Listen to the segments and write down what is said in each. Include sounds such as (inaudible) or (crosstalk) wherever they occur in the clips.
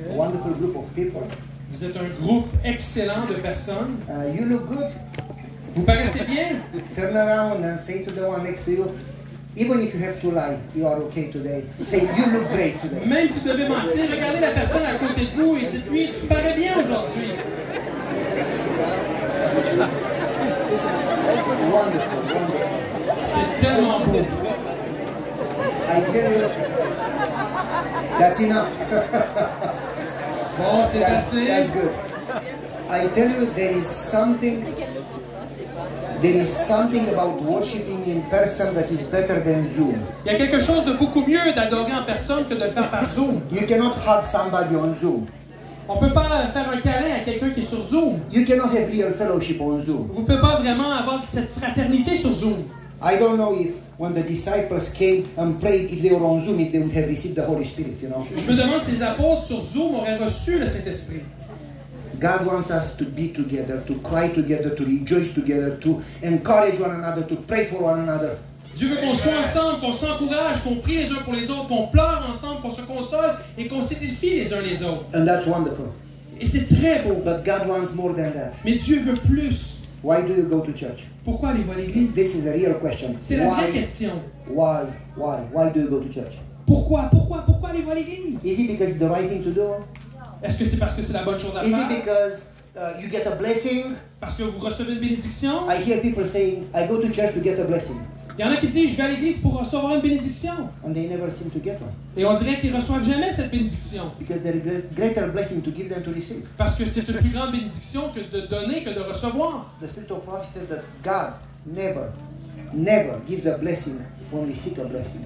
a wonderful group of people. Vous êtes un groupe excellent de personnes. Uh, you look good. Vous paraissez bien. (laughs) Turn around and say to the one next to you, even if you have to lie, you are okay today. Say, you look great today. Même si vous devez mentir, regardez la personne à côté de vous et dites-lui, tu parais bien aujourd'hui. Wonderful, wonderful. C'est tellement beau. I tell you, that's enough. (laughs) Bon, c'est That's, assez. that's good. I tell you, there is something. There is something about worshiping in person that is better than Zoom. Il y a quelque chose de beaucoup mieux d'adorer en personne que de le faire par Zoom. You cannot hug somebody on Zoom. On peut pas faire un câlin à quelqu'un qui est sur Zoom. You cannot have real fellowship on Zoom. Vous pouvez pas vraiment avoir cette fraternité sur Zoom. I don't know if when the disciples came and prayed, if they were on Zoom, if they would have received the Holy Spirit, you know. Je me demande si les apôtres sur Zoom auraient reçu le Saint-Esprit. God wants us to be together, to cry together, to rejoice together, to encourage one another, to pray for one another. Dieu veut qu'on soit ensemble, qu'on s'encourage, qu'on prie les uns pour les autres, qu'on pleure ensemble, qu'on se console et qu'on s'édifie les uns les autres. And that's wonderful. Et c'est très beau. But God wants more than that. Mais Dieu veut plus. Why do you go to church? Pourquoi allez-vous à l'église? This is a real question. C'est la vraie question. why, why, why do you go to church? Pourquoi, pourquoi, pourquoi allez-vous à l'église? Is it because it's the right thing to do? Est-ce que c'est parce que c'est la bonne chose à Is it faire? because uh, you get a blessing? Parce que vous recevez une bénédiction? I hear people saying, I go to church to get a blessing. Il y en a qui disent, je vais à l'église pour recevoir une bénédiction. And they never seem to get one. Et on dirait qu'ils reçoivent jamais cette bénédiction. Because there is greater blessing to give than to receive. Parce que c'est une plus grande bénédiction que de donner que de recevoir. The Spirit of prophecy says that God never, never gives a blessing when we seek a blessing.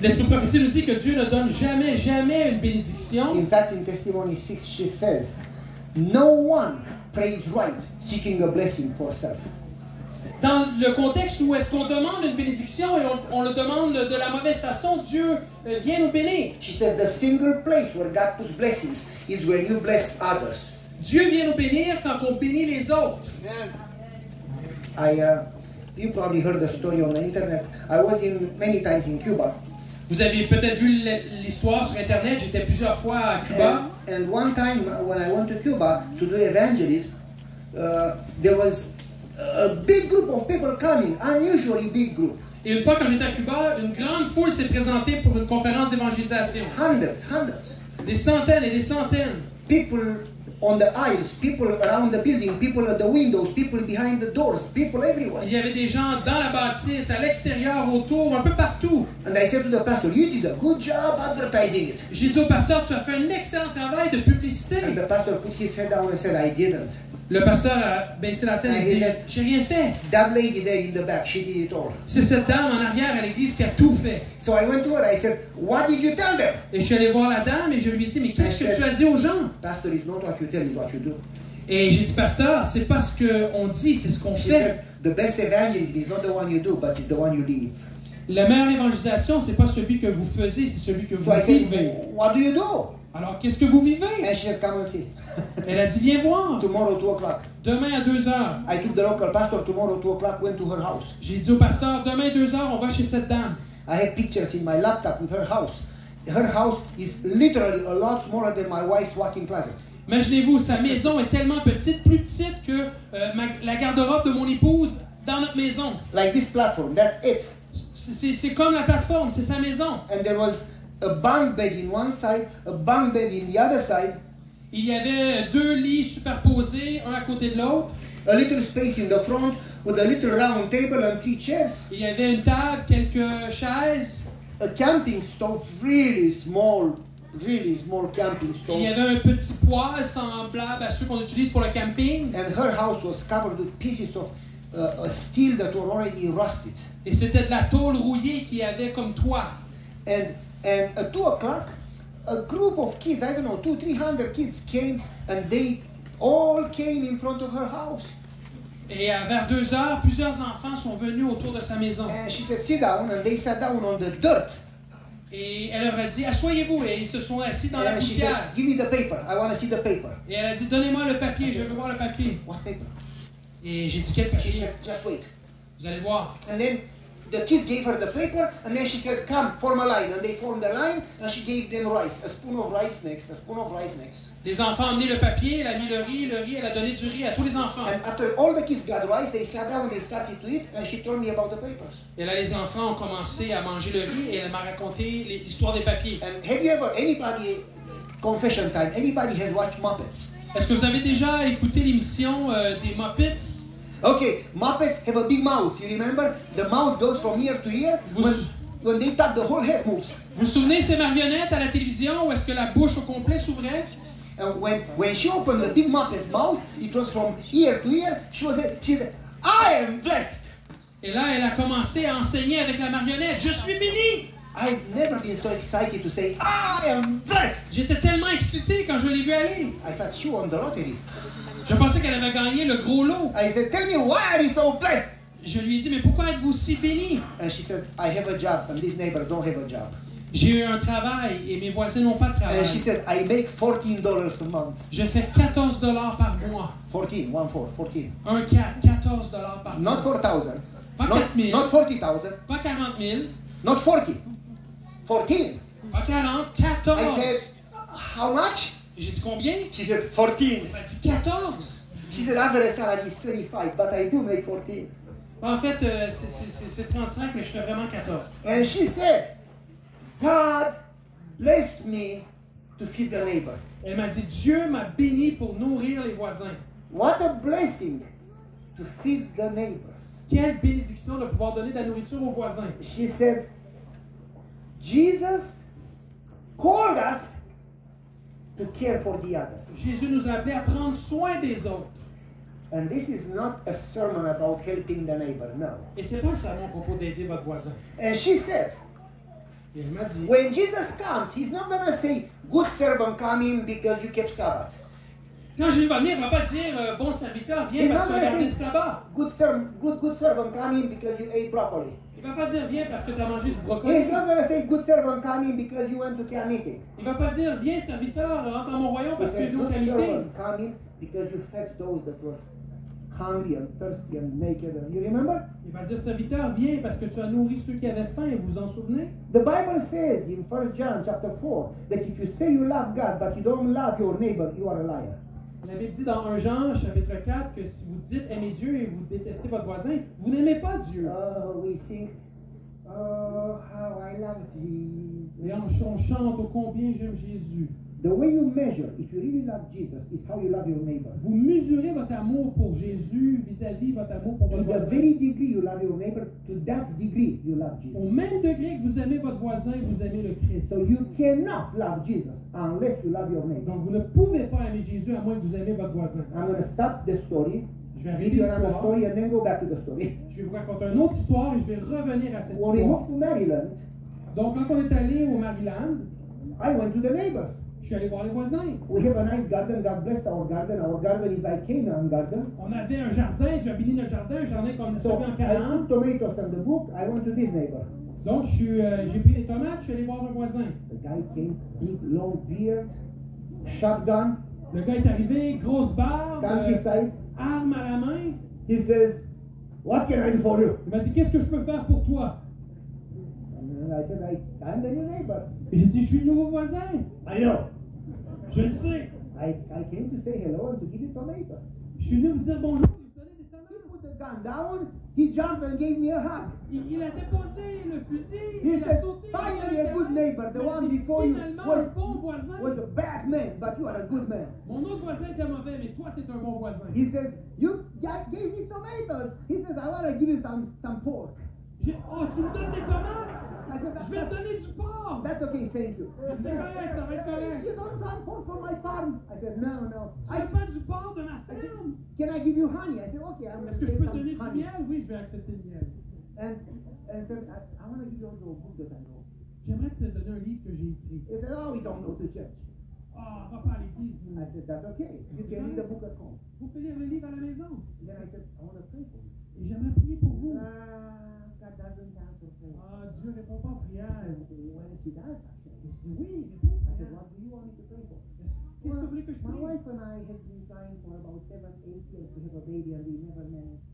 L'Esprit de prophétie nous dit que Dieu ne donne jamais, jamais une bénédiction. In fact, in Testimony 6, she says, No one prays right seeking a blessing for self. Dans le contexte où est-ce qu'on demande une bénédiction et on, on le demande de la mauvaise façon, Dieu euh, vient nous bénir. She says the single place where God puts blessings is when you bless others. Dieu vient nous bénir quand on bénit les autres. I, uh, you probably heard the story on the internet. I was in many times in Cuba, Vous avez peut-être vu l'histoire sur Internet, j'étais plusieurs fois à Cuba. and, and one time when I went to Cuba to do evangelism, uh, there was a big group of people coming, unusually big group, Et une fois quand j'étais à Cuba, une grande foule s'est présentée pour une conférence d'évangélisation. hundreds, hundreds. Des centaines et des centaines. People on the aisles, people around the building, people at the windows, people behind the doors, people everywhere. Il y avait des gens dans la bâtisse, à l'extérieur, autour, un peu partout. And I said to the pastor, You did a good job advertising it. J'ai dit au pasteur, tu as fait un excellent travail de publicité. And the pastor put his head down and said, I didn't. Le pasteur a baissé la tête et dit, j'ai rien fait. That lady there in the back, she did it all. C'est cette dame en arrière à l'église qui a tout fait. So I went to her, I said, What did you tell them? Et je suis allé voir la dame et je lui ai dit, mais qu'est-ce que tu as dit aux gens? Pastor is not what you tell, is what you do. Et j'ai dit, pasteur, c'est pas ce qu'on dit, c'est ce qu'on fait. said, The best evangelism is not the one you do, but it's the one you live. La meilleure évangélisation, c'est pas celui que vous faisiez, c'est celui que vous So vivez. said, What do you do? Alors, qu'est-ce que vous vivez? And she said, Come and see. Elle a dit, viens voir. tomorrow, 2 o'clock. Demain à 2 heures. I took the local pastor tomorrow, 2 o'clock, went to her house. J'ai dit au pasteur, demain 2 heures, on va chez cette dame. I have pictures in my laptop with her house. Her house is literally a lot smaller than my wife's walk-in closet. Imaginez-vous, sa maison est tellement petite, plus petite que euh, ma- la garde-robe de mon épouse dans notre maison. Like this platform, that's it. C'est comme la plateforme, c'est sa maison. And there was a bunk bed in one side, a bunk bed in the other side, Il y avait deux lits superposés, un à côté de l'autre. a little space in the front with a little round table and three chairs, Il y avait une table, quelques chaises. a camping stove, really small, really small camping Il y stove. avait un petit poêle semblable à ceux qu'on utilise pour le camping. And her house was covered with pieces of uh, steel that were already rusted. Et c'était de la tôle rouillée qu'il y avait comme toit. And and at two o'clock, a group of kids, I don't know, two, three hundred kids came and they all came in front of her house. Et à vers deux heures, plusieurs enfants sont venus autour de sa maison. And she said, sit down, and they sat down on the dirt. Et elle leur a dit, asseyez-vous. Et ils se sont assis dans la And she poussière. said, give me the paper. I want to see the paper. Et elle a dit, donnez-moi le papier, je veux voir le papier. What paper? Et j'ai dit, quel She papier? said, just wait. Vous allez voir. And then the kids gave her the paper, and then she said, "Come, form a line." And they formed a line, and she gave them rice, a spoon of rice next, a spoon of rice next. Les enfants ont amené le papier, elle a mis le riz, le riz, elle a donné du riz à tous les enfants. And after all the kids got rice, they sat down and they started to eat, and she told me about the papers. Et là, les enfants ont commencé à manger le riz et elle m'a raconté l'histoire des papiers. And have you ever, anybody, confession time, anybody has watched Muppets? Est-ce que vous avez déjà écouté l'émission euh, des Muppets? Okay, Muppets have a big mouth. You remember? The mouth goes from ear to ear. Vous- When, when they talk, the whole head moves. Vous vous souvenez ces marionnettes à la télévision où est-ce que la bouche au complet s'ouvrait? And when, when she opened the big Muppet's mouth, it was from ear to ear. She was, she said, "I am blessed." Et là, elle a commencé à enseigner avec la marionnette. Je suis béni! I've never been so excited to say, "I am blessed." J'étais tellement excité quand je l'ai vue aller. I thought she won the lottery. Je pensais qu'elle avait gagné le gros lot. I said, "Tell me why are you so blessed?" Je lui ai dit, mais pourquoi êtes-vous si béni? And she said, "I have a job, and this neighbor don't have a job." J'ai eu un travail et mes voisins n'ont pas de And she travail. said, "I make fourteen dollars a month." Je fais 14 dollars par mois. 14, one four, 14. Un 4, 14 dollars par mois. Not four thousand. Pas Not, 4 000, not forty thousand. pas 40 000, Not forty. Fourteen. pas 40, 14. I said, "How much?" J'ai dit combien? She said, 14. Elle m'a dit 14. She said, average salary is 25, but I do make 14. En fait, euh, c'est- c'est c'est 35, mais je fais vraiment 14. And she said, God blessed me to feed the neighbors. Elle m'a dit, Dieu m'a béni pour nourrir les voisins. What a blessing to feed the neighbors. Quelle bénédiction de pouvoir donner de la nourriture aux voisins. She said, Jesus called us to care for the others. Jésus nous a appelés à prendre soin des autres. And this is not a sermon about helping the neighbor, no. Et c'est pas seulement à propos d'aider votre voisin. And she said, Et elle m'a dit, when Jesus comes, he's not going to say, good servant, come in because you kept Sabbath. Quand Jésus va venir, il ne va pas dire, euh, bon serviteur, viens He's parce que tu as going gardé le sabbat. good, serv- good, good servant, come in because you ate broccoli. Il va pas dire, viens parce que tu as mangé du brocoli. He's not to say, good servant, come in because you went to camp meeting. Il va pas dire, viens serviteur, rentre dans mon royaume parce que tu es au servant, come in because you fed those that were hungry and thirsty and naked. And you remember? Il va dire, serviteur, viens parce que tu as nourri ceux qui avaient faim. Vous vous en souvenez? The Bible says in 1 John chapter 4 that if you say you love God but you don't love your neighbor, you are a liar. La Bible dit dans 1 Jean, chapitre 4, que si vous dites aimer Dieu et vous détestez votre voisin, vous n'aimez pas Dieu. Oh, we oh, how I love Jesus. Et on, on chante combien j'aime Jésus. The way you measure if you really love Jesus is how you love your neighbor. Vous mesurez votre amour pour Jésus vis-à-vis votre amour pour To votre the voisin. very degree you love your neighbor, to that degree you love Jesus. Au même degré que vous aimez votre voisin, vous aimez le Christ. So you cannot love Jesus unless you love your neighbor. Donc vous ne pouvez pas aimer Jésus à moins que vous aimez votre voisin. I'm going to stop the story, Je vais arrêter l'histoire. to the. Je vais vous raconter une autre histoire et je vais revenir à cette When we histoire. moved to Maryland, Donc quand on est allé au Maryland, I went to the neighbors. Suis allé voir les voisins. We have a nice garden. God blessed our garden. Our garden is like Canaan garden. On avait un jardin, Dieu a béni notre jardin, un jardin comme So celui en I put tomatoes on the book. I went to this neighbor. Donc euh, j'ai pris des tomates, je suis allé voir un voisin. The guy came, big long beard, shotgun, Le gars est arrivé, grosse barbe, euh, arme à la main. He says, "What can I do for you?" Il m'a dit Qu'est-ce que je peux faire pour toi And I said, I, "I'm the new neighbor." Et j'ai dit Je suis le nouveau voisin. I know. Je le sais. I, I came to say hello and to give you tomatoes. Je suis venu vous dire bonjour et vous donner des He put the gun down. He jumped and gave me a hug. Il, il a déposé le fusil. He il a said, sauté. "Finally, a good neighbor. The one before you was, bon voisin. was a bad man, but you are a good man." Mon autre voisin était mauvais, mais toi, t'es un bon voisin. He says, "You gave me tomatoes." He says, "I want to give you some some pork." J'ai- Oh, tu me donnes des tomates Je vais te donner du porc That's okay, thank you. C'est correct, ça va être correct. You don't want pork for my farm? I said, no, no. Tu I, pas du porc de ma ferme can I give you honey? I said, okay, I'm Est-ce que to je peux te donner du miel? Oui, je vais accepter le miel. And, and said, I, I want to give you also a book that I wrote. J'aimerais te donner un livre que j'ai écrit. He said, oh, we don't go to church. Ah, à l'église. I said, that's okay. You can read the book at home. Vous pouvez lire le livre à la maison. Then I said, I want to pray for you. Et j'aimerais prier pour vous. Ah, I when he does, actually. Je dis oui, il répond aux I said, what do you want me to pray for? Qu'est-ce que vous voulez que je My wife and I have been trying for about seven, eight years to have a baby and we never managed.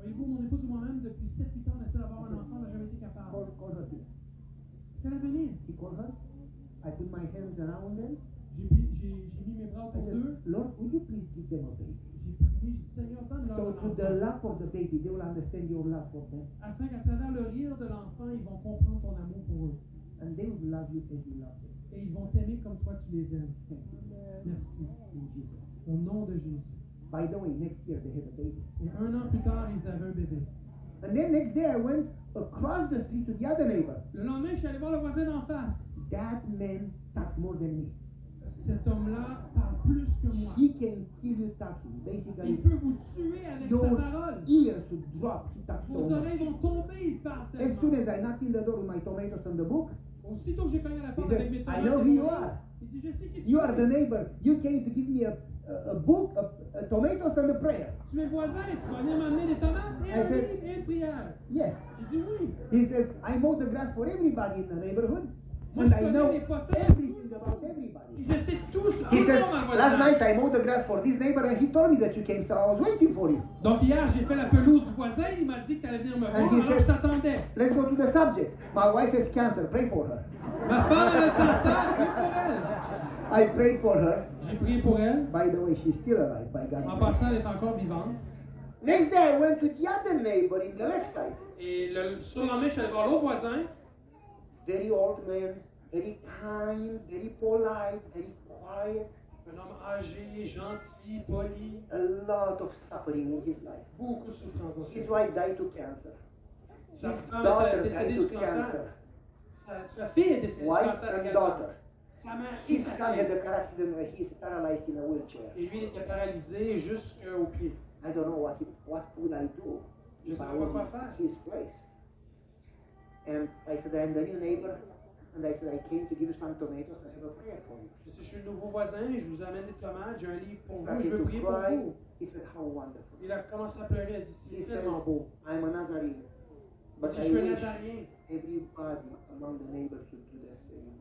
Voyez-vous, mon épouse et moi-même, depuis 7-8 ans, on essaie d'avoir un enfant, on n'a jamais été capable. Call, call her here. Quelle venir? He called her. I put my hands around them. J'ai pris- j'ai j'ai mis mes bras I autour said, d'eux. Lord, would you please give them a baby? So through the love for the baby, they will understand your love for them. Afin qu'à travers le rire de l'enfant, ils vont comprendre ton amour pour eux. And they will love you as you love them. Et ils vont t'aimer comme toi tu les aimes. Merci. In Jesus. Au nom de Jésus. By the way, next year they have a baby. Et un an plus tard, ils avaient un bébé. And then next day I went across the street to the other neighbor. Le lendemain, je suis allé voir le voisin d'en face. That man talks more than me. Cet homme-là parle plus que moi. He can kill you talking. Il Basically, peut vous tuer avec your sa parole. ears drop. He talks Vos oreilles vont tomber, il parle As soon as I knocked in the door with my tomatoes and the book, Aussitôt que j'ai cogné à la porte avec mes I know who you are. il dit, je sais qui tu you are the neighbor. You came to give me a, a, book, a, a uh, tomatoes and a prayer. Tu es voisin et tu vas venir m'amener des tomates et I un livre et une prière. Yes. J'ai dit oui. He says, I mow the grass for everybody in the neighborhood. Je I connais know everything about everybody. je sais tout sur tout He le says, monde le last night. I mowed the grass for this neighbor and he told me that you came, so I was waiting for you. Donc hier, j'ai fait la pelouse du voisin, il m'a dit que tu allais venir me voir, And he alors said- je t'attendais. Let's go to the subject. My wife has cancer. Pray for her. Ma femme a le cancer, prie pour elle. I prayed for her. J'ai prié pour elle. By the way, she's still alive, by En grace. passant, elle est encore vivante. Next day I went to the other neighbor in the left side. Et le surlendemain, je suis allé voir l'autre voisin. Very old man, very kind, very polite, very quiet. Un homme âgé, gentil, poli. A lot of suffering in his life. Beaucoup de souffrance dans His wife died to cancer. Sa His daughter died to cancer. cancer. Sa, sa fille est décédée du Wife cancer and daughter. Sa mère et His son had a car accident where he's paralyzed in a wheelchair. Et lui, il était paralysé jusqu'au pied. I don't know what he, what would I do Je if sais I pas quoi faire. his place. And I said, I'm the new neighbor. And I said, I came to give you some tomatoes. I have a prayer for you. Je sais, je suis le nouveau voisin, je vous amène des tomates, j'ai un livre pour He vous, je veux started prier to pour cry. vous. He said, how wonderful. Il a commencé à pleurer, il a dit, He c'est tellement beau. I'm a Nazarene. But je suis un Nazarien. everybody among the neighbors should do the same.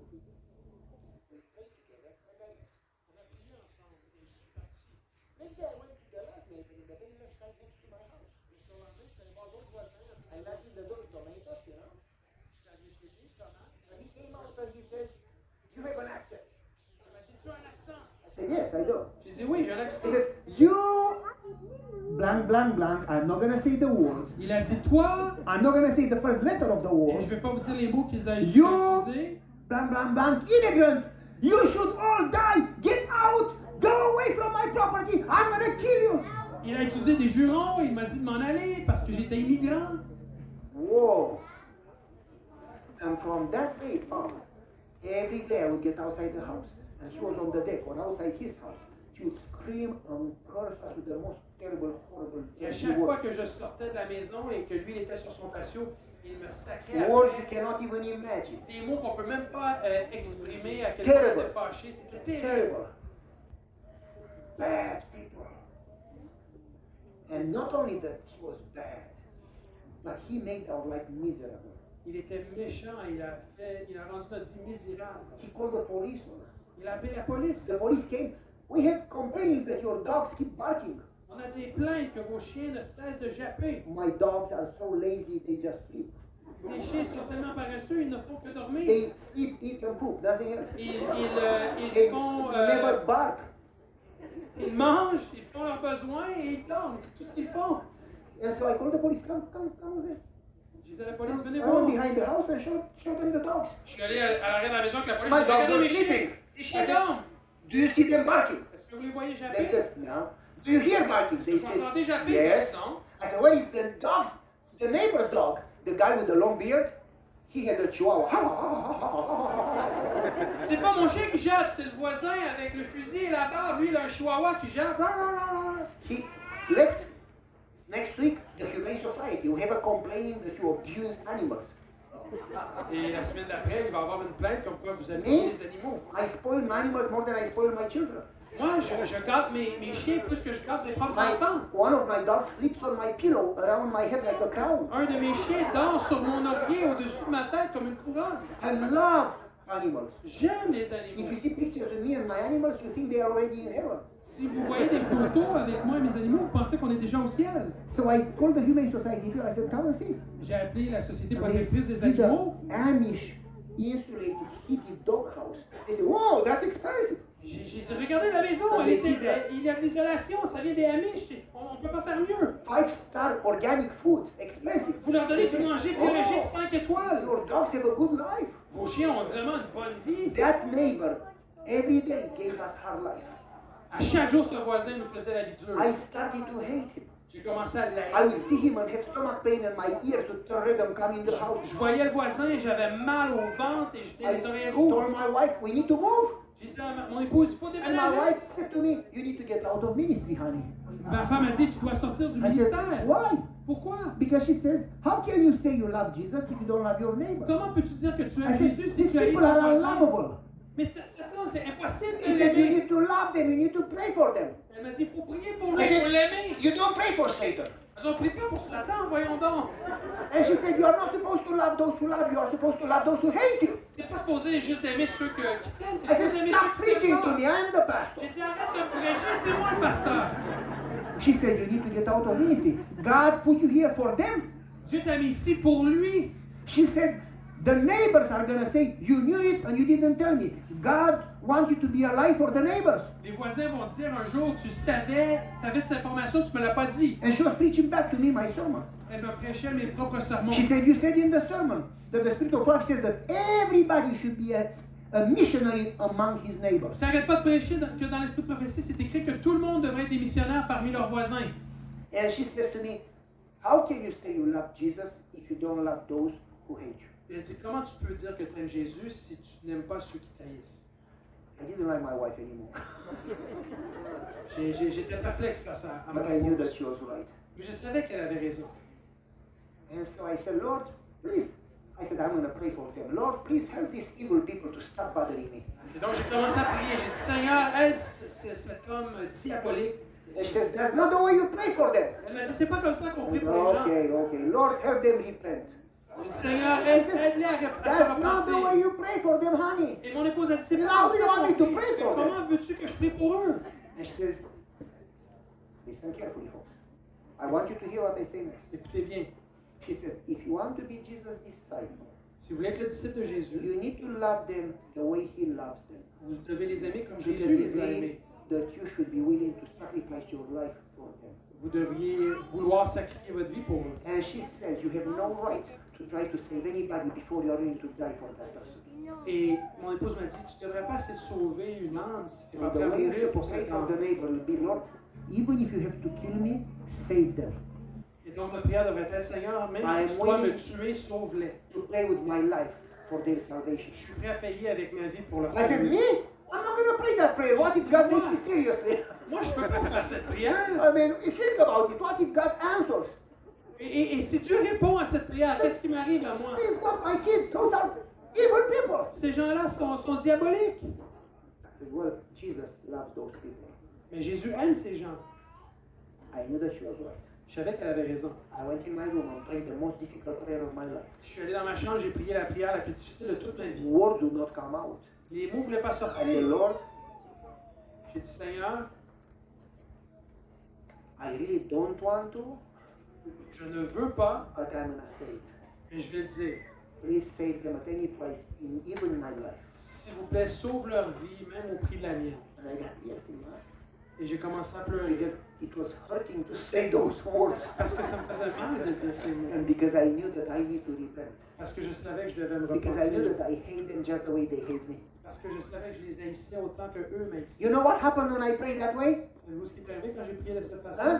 Next day I went to the last neighbor in the very left side next to my house. I knocked in the door with tomatoes, you know. And he came out and he says, You have an accent. I said, Yes, I do. J'ai dit, oui, j'ai un He says, You blank, blank, blank. I'm not gonna say the word. Il a dit, toi, I'm not gonna say the first letter of the et je word. vais pas vous dire les mots qu'ils ont You- utilisés. Blank, blank, blank. Immigrants. You should all die. Get out. Go away from my property. I'm gonna kill you. Il a utilisé des jurons, il m'a dit de m'en aller parce que j'étais immigrant. Whoa. And from that day on, every day I would get outside the house, and she was on the deck or outside his house. She would scream and curse with the most terrible, horrible Et à chaque fois que je sortais de la maison et que lui il était sur son patio, il me sacrait Words you cannot even imagine. des mots qu'on peut même pas euh, exprimer à quel point Terrible. il était fâché. C'était terrible. Terrible. Bad people. And not only that he was bad, but he made our life miserable. Il était méchant, il a fait, il a rendu notre vie misérable. He called the police on us. Il a appelé la police. The police came. We have complaints that your dogs keep barking. On a des plaintes que vos chiens ne cessent de japper. My dogs are so lazy, they just sleep. Les chiens sont tellement paresseux, ils ne font que dormir. They sleep, eat, and poop. Nothing else. Ils, ils, euh, ils They font, never euh, bark. ils mangent, ils font leurs besoins et ils dorment. C'est tout ce qu'ils font. And so I called the police. Come, come, come over. Je disais à la police, venez Run voir. behind the house and show, show them the dogs. Je suis allé à, à l'arrière de la maison avec la police. My dogs are sleeping. Les chiens I said, dorment. Do you see them barking? Est-ce que vous les voyez They said, no. Do you hear barking? They said, japper? yes. I said, where is the dog? The neighbor's dog. The guy with the long beard. He had a chihuahua. C'est pas mon chien qui jappe, c'est le voisin avec le fusil et la barbe. Lui, il a un chihuahua qui jappe. he left next week the Humane Society. We have a complaining that you abuse animals. Et la semaine d'après, il va avoir une plainte comme quoi vous abusez les animaux. I spoil my animals more than I spoil my children. Moi, je, je garde mes, mes chiens plus que je garde mes propres enfants. one of my dogs sleeps on my pillow around my head like a crown. Un de mes chiens dort sur mon oreiller au-dessus de ma tête comme une couronne. I love animals. J'aime les If you animaux. see pictures of me and my animals, you think they are already in heaven. Si vous voyez des photos avec moi et mes animaux, vous pensez qu'on est déjà au ciel? So I called the Humane Society here. I said, come and see. J'ai appelé la Société protectrice des animaux. Amish insulated heated doghouse. They say, whoa, that's expensive. J'ai regardez la maison, elle était- il y a de l'isolation, ça vient des Amish, on ne peut pas faire mieux. Five star organic food, expensive. Vous leur donnez du manger "Oh, biologique 5 étoiles. Your dogs have a good life. Vos chiens ont vraiment une bonne vie. That neighbor every day gave us her life. À chaque jour, ce voisin nous faisait la vie dure. I started to hate him. J'ai commencé à I l'haïr. would see him and have stomach pain in my ears to turn red and come in the house. Je voyais le voisin, j'avais mal au ventre et j'étais I les oreilles told rouges. my wife, we need to move. J'ai dit à ma- mon épouse, il faut And my déménager. wife said to me, you need to get out of ministry, honey. Ma femme a dit, tu dois sortir du I said, ministère. why? Pourquoi? Because she says, how can you say you love Jesus if you don't love your neighbor? Comment peux-tu dire que tu I aimes said, Jésus si these tu haïs people ton are voisin? unlovable. Mais c'est c'est impossible de She you need to love them, you need to pray for them. Elle m'a dit, il faut prier pour l'aimer. you don't pray for Satan. Ont pris pas pour Satan, voyons donc. And she said, you are not supposed to love those who love you, you are supposed to love those who hate you. T'es pas supposé juste aimer ceux que- qui t'aiment, t'es supposé aimer stop ceux qui preaching to me, I'm the pastor. J'ai dit, arrête de prêcher, c'est moi le pasteur. She said, you need to get out of ministry. God put you here for them. Dieu t'a mis ici pour lui. She said, the neighbors are going to say, you knew it and you didn't tell me. God wants you to be alive for the neighbors. Les voisins vont dire un jour, tu savais, tu avais cette information, tu me l'as pas dit. And she was preaching back to me my sermon. Elle me prêchait mes propres sermons. She said, you said in the sermon that the Spirit of prophecy says that everybody should be a, a missionary among his neighbors. T'arrêtes pas de prêcher que dans l'esprit de prophétie, c'est écrit que tout le monde devrait être des missionnaires parmi leurs voisins. And she says to me, how can you say you love Jesus if you don't love those who hate you? Et elle dit, comment tu peux dire que tu aimes Jésus si tu n'aimes pas ceux qui t'haïssent? I didn't like my wife anymore. (laughs) J'étais perplexe face à, à ma But I knew that she was right. Mais je savais qu'elle avait raison. And so I said, Lord, please. I said, I'm going to pray for them. Lord, please help these evil people to stop bothering me. Et donc j'ai commencé à prier. J'ai dit, Seigneur, aide ce- ce- cet homme diabolique. And she says, that's not the way you pray for them. Elle m'a dit, c'est pas comme ça qu'on prie pour les gens. okay, okay. Lord, help them repent. Seigneur, aide-les à, That's not the way you pray for them, honey. Et mon épouse a dit, c'est How pas do you comme ça want me qu'on to prie. pray Mais for them? Comment veux-tu que je prie pour eux? And she says, listen carefully, folks. I want you to hear what I say next. Écoutez bien, She says, if you want to be Jesus' disciple, si vous voulez être le disciple de Jésus, you need to love them the way he loves them. vous devez les aimer comme Jésus les a aimés. that you should be willing to sacrifice your life for them. Vous devriez vouloir sacrifier votre vie pour eux. And she says, you have no right to try to save anybody before you are ready to die for that person. Et mon épouse m'a dit, tu devrais pas essayer de sauver une âme si tu vas the prêt à mourir pour pray cette for the âme. neighbor will be, Lord, even if you have to kill me, save them. Et donc ma prière devrait être, Seigneur, même si tu dois me tuer, sauve-les. To with my life for their salvation. Je suis prêt à payer avec ma vie pour leur I said, salut. me? I'm not going to pray that prayer. What if God takes it seriously? Moi, je peux pas faire cette prière. (laughs) I mean, think about it. What if God answers? Et, si Dieu répond à cette prière, qu'est-ce qui m'arrive à moi? Ces gens-là sont, sont diaboliques. I said, well, Jesus loves those people. Mais Jésus aime ces gens. I knew that she was right. Je savais qu'elle avait raison. I went in my room and prayed the most difficult prayer of my life. Je suis allé dans ma chambre, j'ai prié la prière la plus difficile de toute ma vie. Words would not come out. Les mots ne voulaient pas sortir. J'ai dit, Seigneur, I really don't want to, je ne veux pas, but I'm to say it. mais je vais le dire. Please save them at any price, in, even in my life. S'il vous plaît, sauve leur vie, même au prix de la mienne. And I got tears in my eyes. Et j'ai commencé à pleurer. Because it was hurting to say those words. Parce que ça me faisait mal de dire ces mots. And because I knew that I need to repent. Parce que je savais que je devais me Because I knew repentir. that I hate them just the way they hate me. Parce que je savais que je les haïssais autant que eux m'haïssaient. You know what happened when I prayed that way? Savez-vous ce qui est arrivé quand j'ai prié de cette façon? Huh?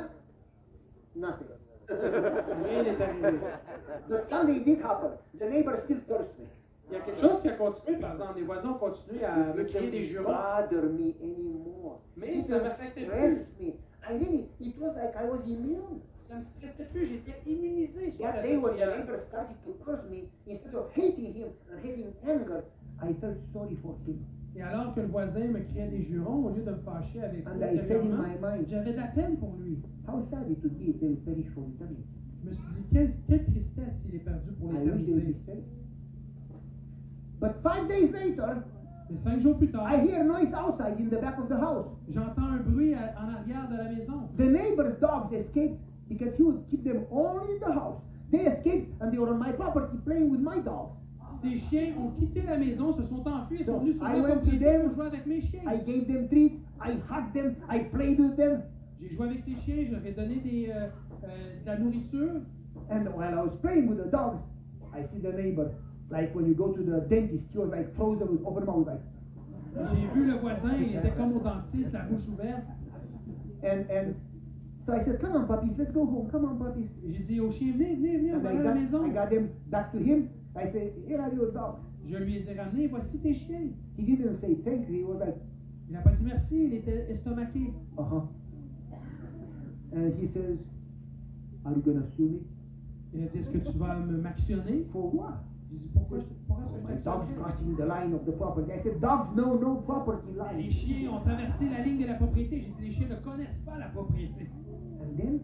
Nothing. Rien n'est arrivé. something did happen. The neighbor still cursed me. Il y a quelque chose qui a continué, par exemple. Les voisins ont continué à me crier des didn't jurons. me anymore. Mais ça didn't m'affectait me. I really, it was like I was immune. Ça me stressait plus, j'étais immunisé sur That la day when the neighbor started to curse me, instead of hating him and having anger, I felt sorry for him. Et alors que le voisin me criait des jurons, au lieu de me fâcher avec And lui j'avais de la peine pour lui. how sad it would be if they perish for eternity. Je me suis dit, quelle, quelle tristesse s'il est perdu pour l'éternité. But five days later, Mais cinq jours plus tard, I hear noise outside in the back of the house. j'entends un bruit à- en arrière de la maison. The neighbor's dogs escaped because he would keep them only in the house. They escaped and they were on my property playing with my dogs. Ces chiens ont quitté la maison, se sont enfuis, So, sont venus sur I went to them. pour jouer avec mes chiens. I gave them treats. I hugged them. I played with them. J'ai joué avec ces chiens, je leur ai donné des, euh, euh, de la nourriture. And while I was playing with the dogs, I see the neighbor. Like when you go to the dentist, he was like frozen with open mouth, like. J'ai vu le voisin, il était comme au dentiste, la bouche ouverte. And and so I said, "Come on, puppies, let's go home. Come on, puppies." J'ai dit aux chiens, venez, venez, venez, on va à la got maison. I got them back to him. I said, "Here are your dogs." Je lui ai ramené, voici tes chiens. He didn't say thank you. He was like, Il n'a pas dit merci, il était estomaqué. "Uh huh." And he says, "Are you gonna sue me? Il a dit, est-ce que tu vas me m'actionner? for what?" Pourquoi, je- pourquoi est-ce que dogs crossing the line of the property. I said, "Dogs know no property Les line." chiens ont traversé la ligne de la propriété. J'ai dit, les chiens ne connaissent pas la propriété. And then,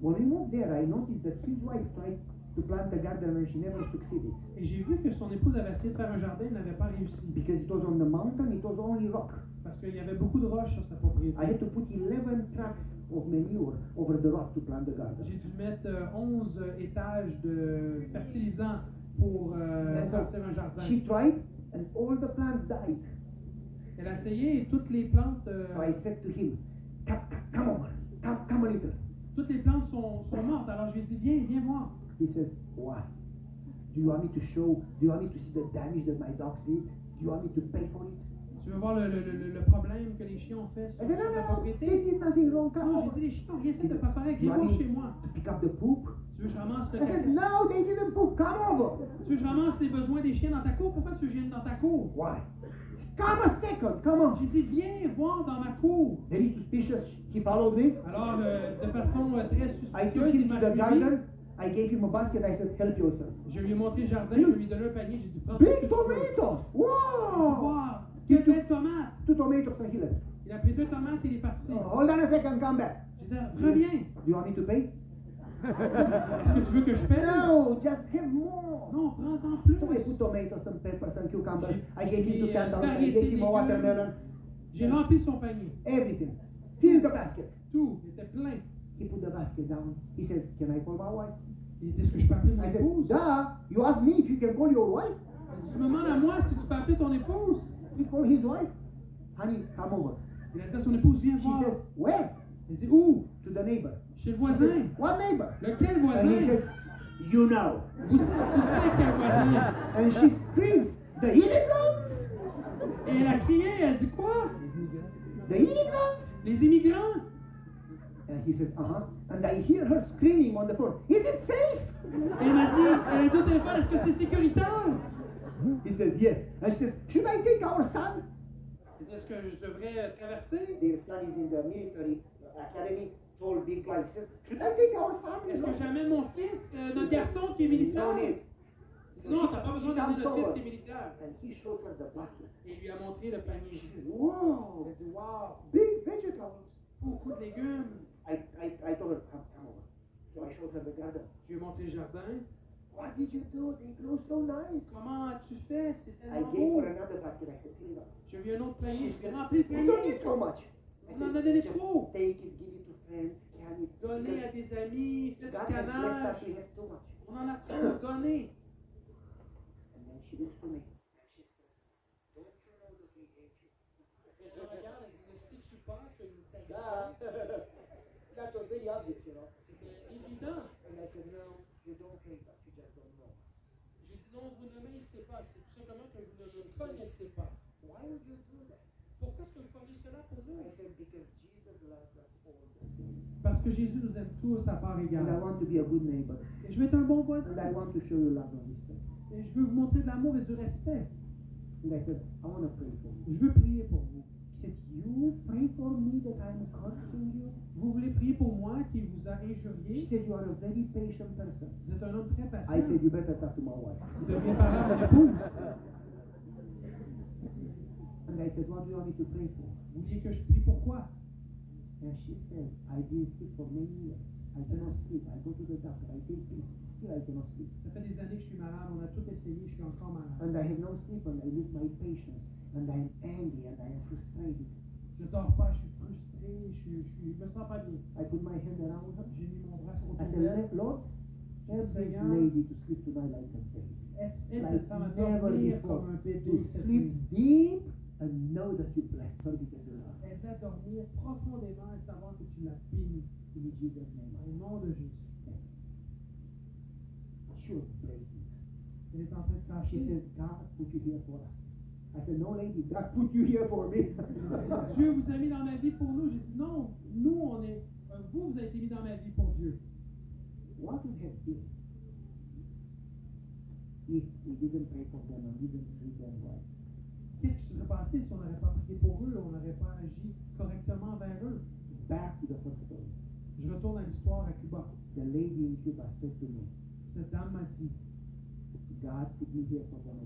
when we moved there, I noticed that his wife tried to plant a garden and she never succeeded Et j'ai vu que son épouse avait essayé de faire un jardin, il n'avait pas réussi. because it was on the mountain. It was only rock. Parce qu'il y avait beaucoup de roches sur sa propriété. I had to put 11 trucks of manure over the rock to plant the garden. J'ai dû mettre euh, 11 étages de fertilisant pour euh, And so bâtir un jardin. she tried, and all the plants died. Elle a essayé et toutes les plantes, euh, So I said to him, "Come, come over, come, come a little." toutes les plantes sont, sont mortes. Alors je lui ai dit, viens, viens voir. He says, "Why? Do you want me to show? Do you want me to see the damage that my dogs did? Do you want me to pay for it?" Tu veux voir le, le, le, le problème que les chiens ont fait sur, said, sur "No, la no, no. propriété? Non, over." j'ai dit, les chiens n'ont rien fait de pas correct. "Do Viens you want voir me chez moi. pick up the poop?" Tu veux que je ramasse le caca? "No, they didn't poop. Come over." Tu veux que je ramasse les besoins des chiens dans ta cour? Pourquoi tu dans ta cour? Why? Come a second. Come on. J'ai dit, viens voir dans ma cour. Very suspicious. He followed me. Alors, euh, de façon euh, très suspicieuse, il m'a suivi. I gave him a basket. I said, "Help yourself." Je lui ai montré le jardin, je lui ai donné un panier, j'ai dit prends Big tomatoes. Wow. Wow, quelle belle tomate! Two tomatoes and he left. Il a pris deux tomates et il est parti. Oh, hold on a second. Come back. J'ai dit reviens! Do you want me to pay? Est-ce que tu veux que je paie? No, just have more. Non, prends-en plus. So I put tomatoes, some peppers, some cucumbers. I gave him two euh, candles. I variété gave him a watermelon. J'ai rempli son panier. Everything. Fill the basket. Tout, il était plein. He put the basket down. He says, Can I call my wife? Il dit est-ce que je peux appeler mon épouse? Duh. You ask me if you can call your wife. Tu me demandes à moi si tu peux appeler ton épouse. He called his wife. Honey, come over. Il a dit à son épouse viens She voir. says, Where? Il dit où? To the neighbor. Chez le voisin. says, What neighbor? Lequel And he voisin? says, You know. Vous, tu sais quel voisin? And she screams, The immigrants? Et elle a crié, elle dit quoi? The immigrants? Les immigrants? And he says, Uh huh. And I hear her screaming on the phone, Is it safe? Et elle m'a dit, elle dit au téléphone, est-ce que c'est sécuritaire? He says, Yes. And she says, Should I take our son? Est-ce que je devrais euh, traverser? Their son is in the military academy, tall, big guy. He says, Should I take our son? Est-ce que j'amène mon fils, euh, notre garçon qui est No militaire? need. Non, t'as pas besoin d'amener notre fils qui est militaire. And he shows her the basket. Et il lui a montré le panier. Wow, wow, big vegetables. beaucoup de légumes. I, I, I told her, Come, come over. So I showed her the garden. Je lui ai montré le jardin? What did you do? They grow so nice. Comment tu fais? C'est I tellement gave beau. her another basket. I said. Je lui ai un autre panier. Je said, rempli le We don't need panier. so much. I On en said, a donné "Just trop. Take it, give it to friends, can it. Donner à des amis, faites du God has blessed us, canage. we have too much. On en a trop donné. And then she looks me and she says, Don't you know that we hate you? Elle me regarde, elle dit, ne sais-tu pas que nous That, t'haïssons? that was very obvious, you know. C'était évident. And I said, No, you don't hate us, you just don't know. us." J'ai dit non, vous ne m'haïssez pas. C'est tout simplement que vous ne me connaissez pas. Why would you do that? Pourquoi est-ce que vous feriez cela pour I nous? said, Because Jesus loves us all the same. Parce que Jésus nous aime tous à part And I égale. want to be a good neighbor. Et je veux être un bon voisin. And I want to show you love and respect. Et je veux vous montrer de l'amour et du respect. And I said, I want to pray for you. Je veux prier pour vous. Said, You pray for me that I'm cursing you? Vous voulez prier pour moi qui vous a injurié? said, You are a very patient person. Vous êtes un homme très I patient. said, You better talk to my wife. Vous devriez parler à votre épouse. And I said, What do you want me to pray for? Vous vouliez que je prie pourquoi? And she said, I've been sick for many years. I cannot sleep. I go to the doctor. I take pills. Still, I cannot sleep. Ça fait des années que je suis malade. On a tout essayé. Je suis encore malade. And I have no sleep and I lose my patience. and I'm angry and I'm frustrated. Je dors pas, je suis frustré, je, je, je me sens pas bien. I put my hand around her. J'ai mis mon bras sur I said. Lord, help this lady to sleep tonight like a baby. Like never before. To sleep deep and know that you blessed her because you love her. À dormir profondément et savoir que tu l'as béni. In Jesus' name. Au nom de Jésus. She was breaking. Elle est en train de She said, God put you here for us. I said, no lady, God put you here for me. (laughs) Dieu vous a mis dans ma vie pour nous. J'ai dit non, nous on est. euh, Vous, vous avez été mis dans ma vie pour Dieu. what would have been if we didn't pray for them and didn't treat them right? Qu'est-ce qui se serait passé si on n'aurait pas prié pour eux, on n'aurait pas agi correctement vers eux? Back to the first story. Je retourne à l'histoire à Cuba. The lady in Cuba said to me, Cette dame m'a dit God put me here for the.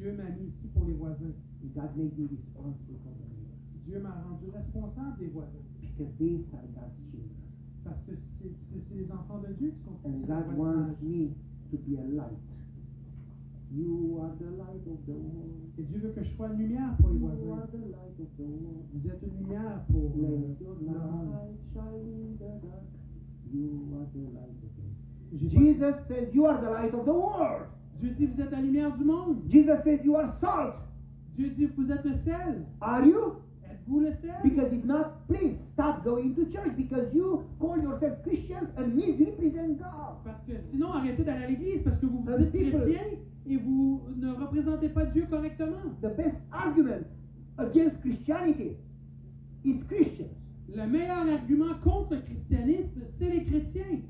Dieu m'a mis ici pour les voisins. God made me responsible for the. Dieu m'a rendu responsable des voisins. Because these are God's children. Parce que c'est les enfants de Dieu qui sont ici. And God wants me to be a light. You are the light of the world. Et Dieu veut que je sois une lumière pour les You are voisins. the light of the world. Vous êtes une lumière pour Let your le monde. light shine in the dark. You are the light of the world. J'ai pas- Jesus says you are the light of the world. Dieu dit vous êtes la lumière du monde. Jesus says you are salt. Dieu dit vous êtes le sel. Are you? Êtes-vous le sel? Because if not, please stop going to church because you call yourself Christians and misrepresent God. Parce que sinon, arrêtez d'aller à l'église parce que vous vous people- chrétien et vous ne représentez pas Dieu correctement. The best argument against Christianity is Christians. Le meilleur argument contre le christianisme, c'est les chrétiens.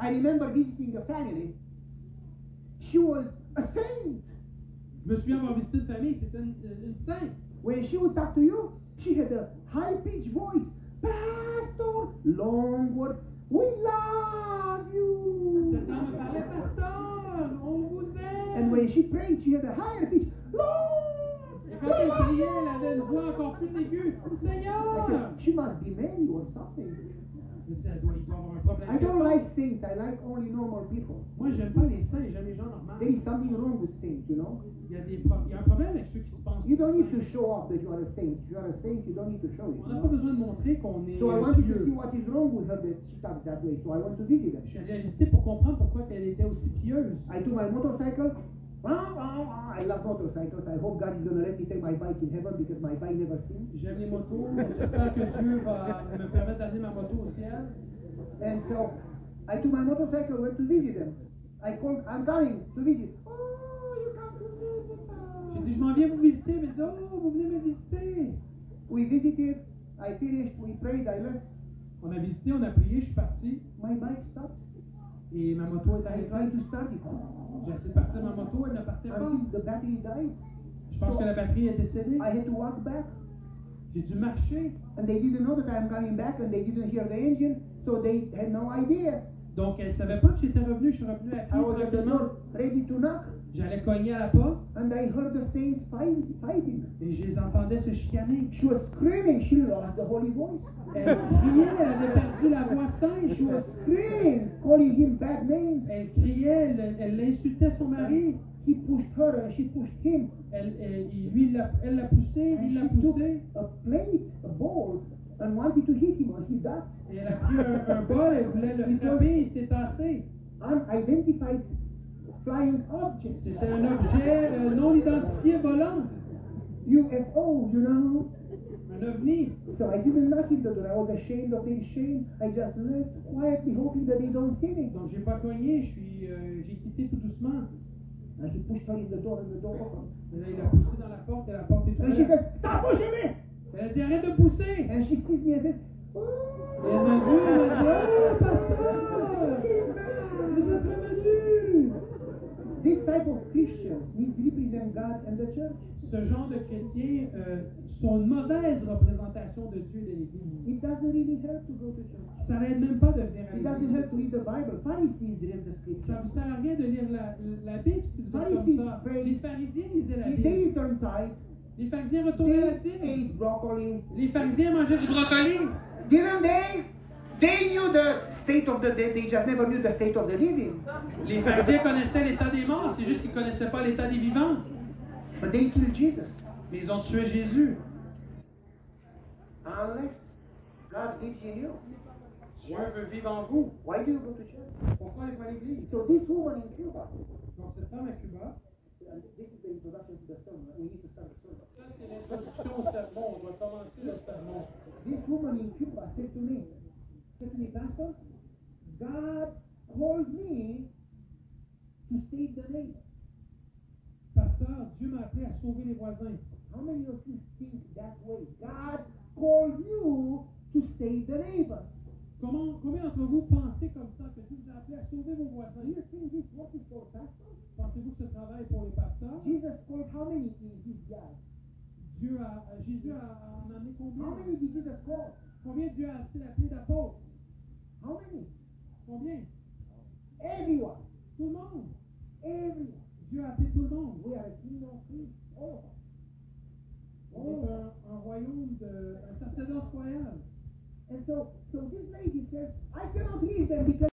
I remember visiting a family. She was a saint. Je me souviens avoir visité une famille, c'était une, une sainte. When she would talk to you, she had a high pitched voice. Pastor, long words. We love you. Cette dame me parlait, pasteur, And when she prayed, she had a higher pitch. Et Lord, quand elle priait, elle avait une voix encore plus aiguë. Seigneur! said, she must be many or something. Mais ça doit, il doit avoir un problème. I don't like saints. I like only normal people. Moi, j'aime pas les saints, j'aime les gens normaux. There is something wrong with saints, you know? Il y, a des il y a un problème avec ceux qui se pensent. You don't need to show off that you are a saint. If you are a saint, you don't need to show it. On n'a pas besoin de montrer qu'on est So I wanted to see what is wrong with her that she talks that way. So I went to visit her. Je suis allé visiter pour comprendre pourquoi elle était aussi pieuse. I took my motorcycle. I love motorcycles. I hope God is going to let me take my bike in heaven because my bike never sings. J'aime les motos. J'espère que Dieu va me permettre d'amener ma moto au ciel. And so I took my motorcycle, went to visit them. I called, I'm coming to visit. Oh, you come to visit J'ai dit, us. je m'en viens vous visiter. Mais dit, oh, vous venez me visiter. We visited. I finished. We prayed. I left. On a visité, on a prié, je suis parti. My bike stopped. Et ma moto est I arrêtée. tried to start it J'ai essayé de partir ma moto, elle ne partait pas. until the battery died. Je pense que la batterie est décédée. I had to walk back. J'ai dû marcher. And they didn't know that I'm coming back and they didn't hear the engine, so they had no idea. Donc, elle ne savait pas que j'étais revenu. Je suis revenu à I pied was at the door ready to knock? J'allais cogner à la porte and I heard the saints fight, fighting. et je les entendais se chicaner. She was screaming, she lost the Holy Voice. Elle criait, elle avait perdu la voix sainte. She was screaming, calling him bad names. Elle criait, elle, insultait son mari. He pushed her and she pushed him. Elle, elle- lui, l'a- elle l'a poussé, lui l'a poussé. a plate, a ball, and wanted to hit him and he ducked. Et elle a pris un, un bol, elle voulait le frapper, il s'est tassé. Unidentified flying object. C'était un objet euh, non identifié volant, UFO, you know. un ovni. So I didn't knock the door. I was ashamed of shame. I just left quietly, hoping that they don't see me. Donc j'ai pas cogné, je suis, euh, j'ai quitté tout doucement. And he pushed her in the door and the door opened. Et là, il a poussé dans la porte et la porte est And she says, Stop pushing me! Elle a dit arrête de pousser. And she sees me and says, Et elle m'a vu, elle m'a dit oh pasteur, vous êtes revenu. This type of Christians misrepresent God and the church. Ce genre de chrétiens euh, sont une mauvaise représentation de Dieu et de l'Église. It doesn't really help to go to church. Ça n'aide même pas de venir à It doesn't l'Église. help to read the Bible. Pharisees read the Ça vous sert à rien de lire la, la Bible si vous êtes comme ça. Les pharisiens lisaient la Bible. they returned tithe. Les pharisiens retournaient la dîme. Les pharisiens mangeaient du brocoli. Didn't they? They knew the state of the dead. They just never knew the state of the living. Les pharisiens connaissaient l'état des morts, c'est juste qu'ils ne connaissaient pas l'état des vivants. But they killed Jesus. Mais ils ont tué Jésus. Unless God lives in you. Dieu veut vivre en vous. Why do you go to church? Pourquoi aller pas à l'église? So this woman in Cuba, Donc cette femme à Cuba, and this is the introduction to the sermon. We need to start the sermon. ça c'est l'introduction au sermon. On doit commencer le sermon. This woman in Cuba said to me, Pastor, God called me to save the neighbor. Pasteur, Dieu m'a appelé à sauver les voisins. How many of you think that way? God called you to save the neighbor. Comment, combien d'entre vous pensez comme ça que Dieu vous a appelé à sauver vos voisins? You think this work is for pastors? Pensez-vous que ce travail est pour les pasteurs? Jesus called how many in his yard? Dieu a, Jésus a, a en amené How combien? many did Jesus call? Combien Dieu a-t-il appelé d'apôtres? How many? Combien? Everyone. Tout le monde. Everyone. Dieu a appelé tout le monde. We are a kingdom of priests. All of us. On est un, un royaume de un sacerdoce royal. And so, so this lady says, I cannot heal them because